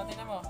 O, tingnan mo.